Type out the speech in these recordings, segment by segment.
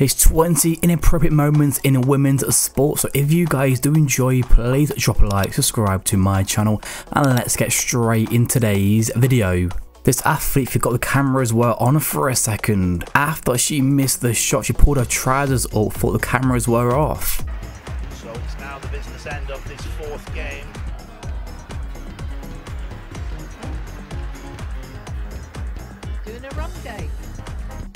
It's 20 inappropriate moments in women's sport, so if you guys do enjoy, please drop a like, subscribe to my channel, and let's get straight in today's video. This athlete forgot the cameras were on for a second. After she missed the shot, she pulled her trousers up, thought the cameras were off. So it's now the business end of this fourth game. Doing a rum day.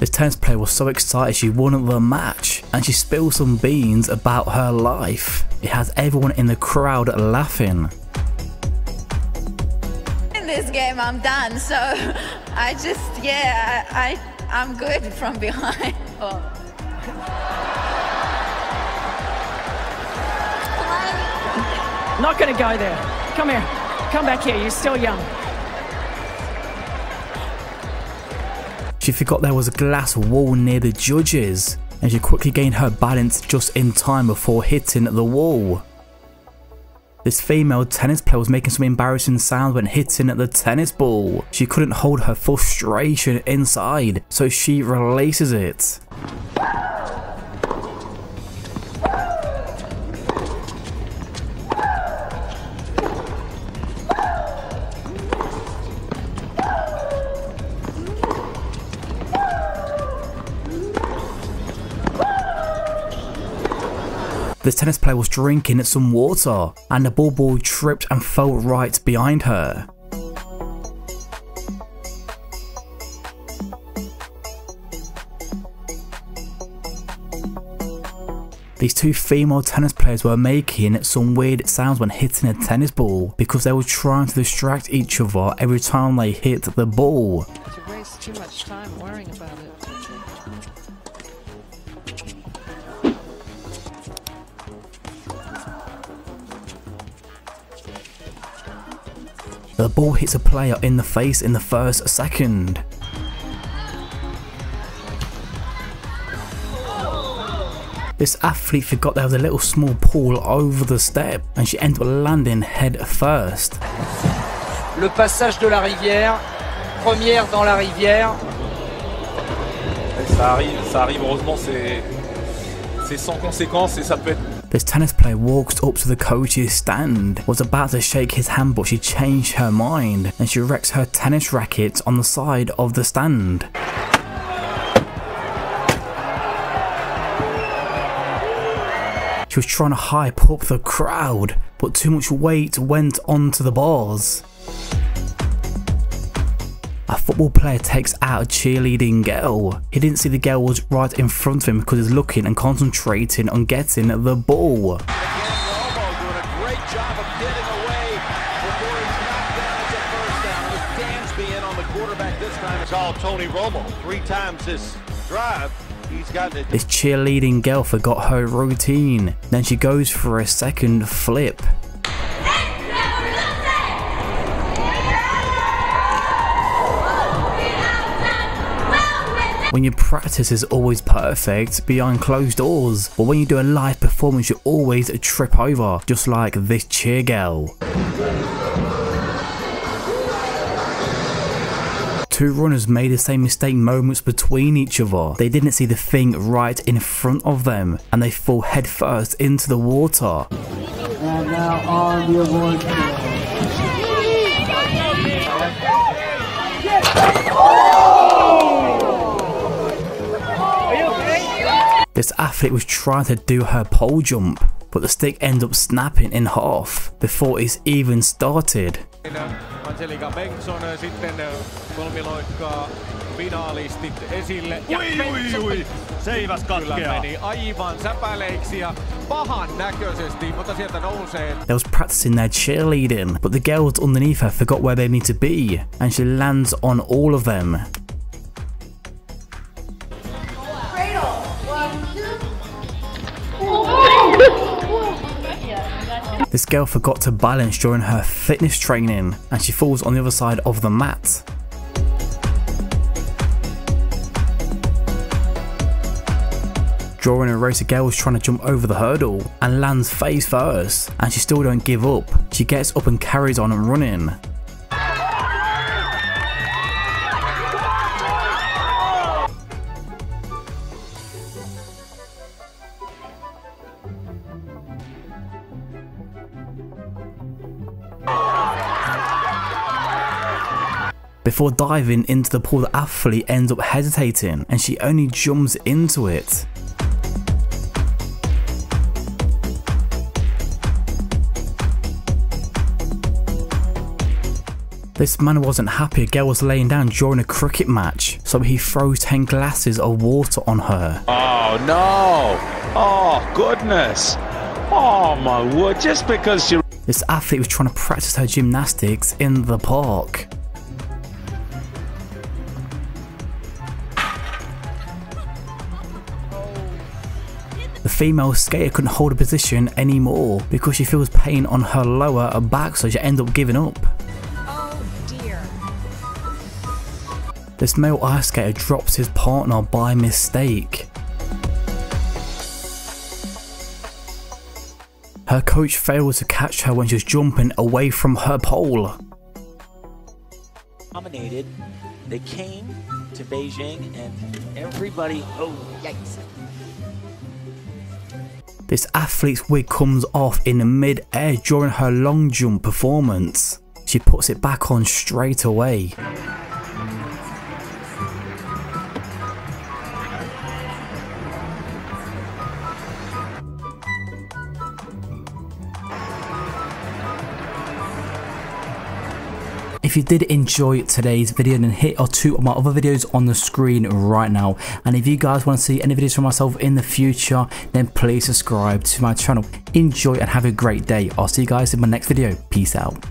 This tennis player was so excited she won the match, and she spilled some beans about her life. It has everyone in the crowd laughing. In this game, I'm done. So I just, yeah, I, I I'm good from behind. Oh. Not gonna go there. Come here. Come back here. You're still young. She forgot there was a glass wall near the judges, and she quickly gained her balance just in time before hitting the wall. This female tennis player was making some embarrassing sounds when hitting the tennis ball. She couldn't hold her frustration inside, so she releases it. The tennis player was drinking some water, and the ball boy tripped and fell right behind her. These two female tennis players were making some weird sounds when hitting a tennis ball because they were trying to distract each other every time they hit the ball. to waste too much time worrying about it. The ball hits a player in the face in the first second. This athlete forgot there was a little small pool over the step and she ended up landing head first. le passage de la rivière, première dans la rivière. Ça arrive, ça arrive, heureusement c'est c'est sans conséquence et ça peut être This tennis player walked up to the coach's stand, was about to shake his hand but she changed her mind and she wrecks her tennis racket on the side of the stand. She was trying to hype up the crowd, but too much weight went onto the bars. Football player takes out a cheerleading girl. He didn't see the girl was right in front of him because he's looking and concentrating on getting the ball. Tony Romo. Three times this drive. This cheerleading girl forgot her routine. Then she goes for a second flip. When your practice is always perfect behind closed doors, but when you do a live performance you always trip over, just like this cheer girl. Two runners made the same mistake moments between each other. They didn't see the thing right in front of them and they fall headfirst into the water. And now on the award This athlete was trying to do her pole jump, but the stick ended up snapping in half before it's even started. Angelica Bengtsson sitten uh, kolmiloikkaa finaalistit esille. Ja Ui, ui, ui. Seiväs Kyllä katkeaa. meni aivan säpäleiksi ja pahan näköisesti, mutta sieltä nousee They was practicing their cheerleading, but the girls underneath her forgot where they need to be, and she lands on all of them. This girl forgot to balance during her fitness training, and she falls on the other side of the mat. During a race, a girl was trying to jump over the hurdle and lands face first, and she still don't give up. She gets up and carries on and running. Before diving into the pool, the athlete ends up hesitating and she only jumps into it. This man wasn't happy a girl was laying down during a cricket match, so he throws 10 glasses of water on her. Oh no! Oh goodness! Oh my word, just because she... This athlete was trying to practice her gymnastics in the park. Female skater couldn't hold a position anymore because she feels pain on her lower back so she ends up giving up. Oh, this male ice skater drops his partner by mistake. Her coach fails to catch her when she's jumping away from her pole. Nominated, they came to Beijing and everybody, oh yikes. This athlete's wig comes off in mid-air during her long jump performance. She puts it back on straight away. If you did enjoy today's video then hit or two of my other videos on the screen right now and if you guys want to see any videos from myself in the future then please subscribe to my channel. Enjoy and have a great day. I'll see you guys in my next video. Peace out.